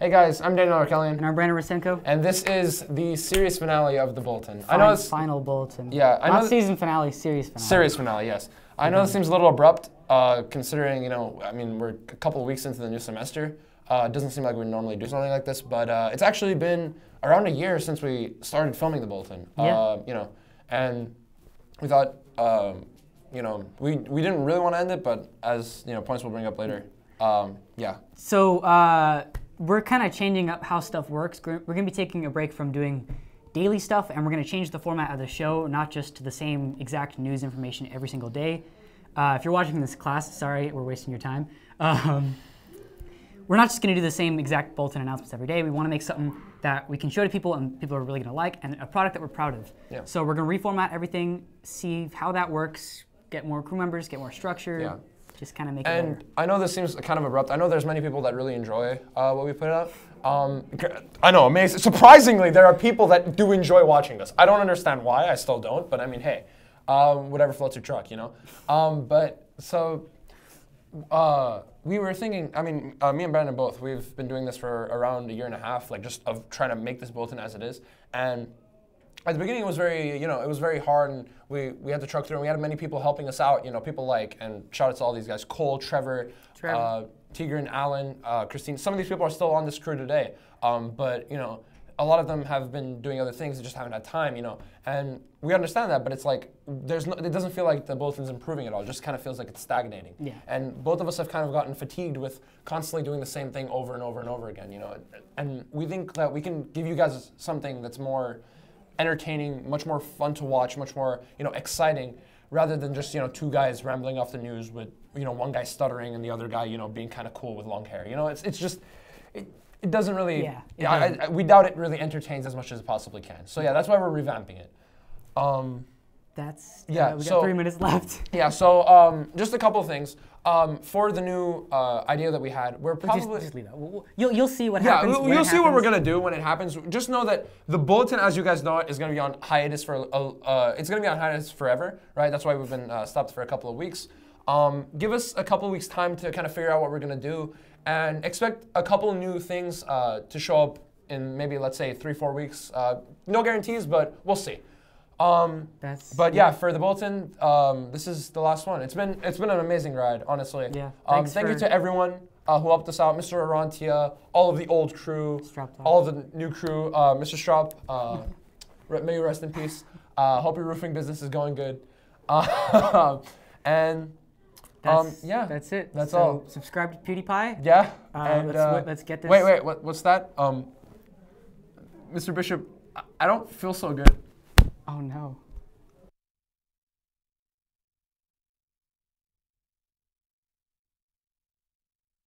Hey guys, I'm Daniel Arkellian, And I'm Brandon Rosenko. and this is the series finale of the Bulletin. I know it's final bulletin. Yeah, I Not season finale, series finale. series finale, yes. I know this seems a little abrupt, uh, considering you know, I mean, we're a couple of weeks into the new semester. Uh, it doesn't seem like we normally do something like this, but uh, it's actually been around a year since we started filming the Bulletin. Yeah. Uh, you know, and we thought, um, you know, we we didn't really want to end it, but as you know, points we'll bring up later. Um, yeah. So uh, we're kind of changing up how stuff works. We're, going to be taking a break from doing daily stuff, and we're going to change the format of the show, not just to the same exact news information every single day. Uh, if you're watching this class, sorry, we're wasting your time. Um, we're not just going to do the same exact bulletin announcements every day. We want to make something that we can show to people and people are really going to like, and a product that we're proud of. Yeah. So we're going to reformat everything, see how that works, get more crew members, get more structure, Yeah. Just kind of make it better. And I know this seems kind of abrupt. I know there's many people that really enjoy uh, what we put out. Um, I know, amazing. Surprisingly, there are people that do enjoy watching this. I don't understand why. I still don't. But I mean, hey, um, whatever floats your truck, you know. Um, but so uh, we were thinking. I mean, uh, me and Brandon both. We've been doing this for around a year and a half, like just of trying to make this bulletin as it is. And at the beginning, it was very, you know, it was very hard, and we, we had to truck through. and We had many people helping us out. You know, people like and shout out to all these guys: Cole, Trevor, Trevor. Uh, Tigran, Alan, uh, Christine. Some of these people are still on this crew today, um, but you know, a lot of them have been doing other things. and just haven't had time. You know, and we understand that, but it's like there's no, it doesn't feel like the bulletin's improving at all. It just kind of feels like it's stagnating. Yeah. And both of us have kind of gotten fatigued with constantly doing the same thing over and over and over again. You know, and we think that we can give you guys something that's more entertaining, much more fun to watch, much more you know exciting, rather than just you know two guys rambling off the news with you know one guy stuttering and the other guy you know being kind of cool with long hair. You know, it's it's just it, it doesn't really. Yeah, yeah. I. I, we doubt it really entertains as much as it possibly can. So yeah, that's why we're revamping it. Um, That's Yeah, uh, we got three minutes left. yeah. So um, just a couple of things um, for the new uh, idea that we had. We're just, probably just leave that. We'll, we'll- you'll, you'll see what yeah, happens. when you'll see what we're gonna do when it happens. Just know that the bulletin, as you guys know it, is gonna be on hiatus for. Uh, uh, it's gonna be on hiatus forever, right? That's why we've been uh, stopped for a couple of weeks. Um, give us a couple of weeks time to kind of figure out what we're gonna do, and expect a couple new things uh, to show up in maybe let's say three, four weeks. Uh, no guarantees, but we'll see. Um, That's but yeah, for the bulletin, um, this is the last one. It's been it's been an amazing ride, honestly. Yeah, Um, thank you to everyone uh, who helped us out, Mr. Arantia, all of the old crew, all of the new crew, uh, Mr. Stroop. Uh, may you rest in peace. Uh, hope your roofing business is going good. Uh, and um, yeah, that's it. that's so all. Subscribe to PewDiePie. yeah. Uh, and let's, uh, let's get this. wait, wait, what, what's that? Um, Mr. Bishop, I- I don't feel so good. Oh no.